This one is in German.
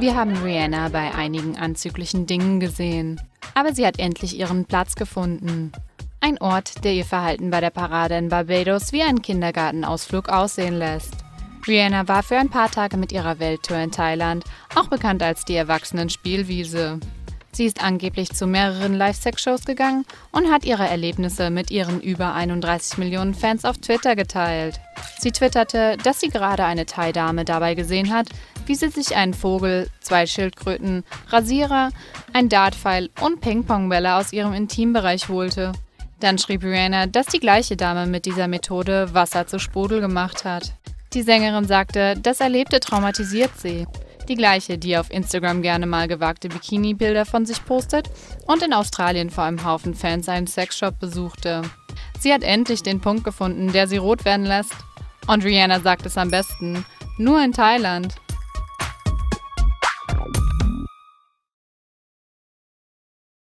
Wir haben Rihanna bei einigen anzüglichen Dingen gesehen. Aber sie hat endlich ihren Platz gefunden. Ein Ort, der ihr Verhalten bei der Parade in Barbados wie ein Kindergartenausflug aussehen lässt. Rihanna war für ein paar Tage mit ihrer Welttour in Thailand, auch bekannt als die Erwachsenen-Spielwiese. Sie ist angeblich zu mehreren Live-Sex-Shows gegangen und hat ihre Erlebnisse mit ihren über 31 Millionen Fans auf Twitter geteilt. Sie twitterte, dass sie gerade eine Thai-Dame dabei gesehen hat, wie sie sich einen Vogel, zwei Schildkröten, Rasierer, ein Dartpfeil und Ping-Pong-Bälle aus ihrem Intimbereich holte. Dann schrieb Rihanna, dass die gleiche Dame mit dieser Methode Wasser zu Sprudel gemacht hat. Die Sängerin sagte, das Erlebte traumatisiert sie. Die gleiche, die auf Instagram gerne mal gewagte Bikini-Bilder von sich postet und in Australien vor einem Haufen Fans einen Sexshop besuchte. Sie hat endlich den Punkt gefunden, der sie rot werden lässt. Und Rihanna sagt es am besten, nur in Thailand.